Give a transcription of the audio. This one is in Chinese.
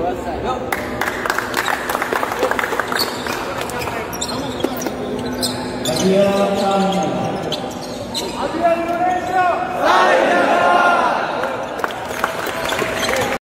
Boa, Sérgio.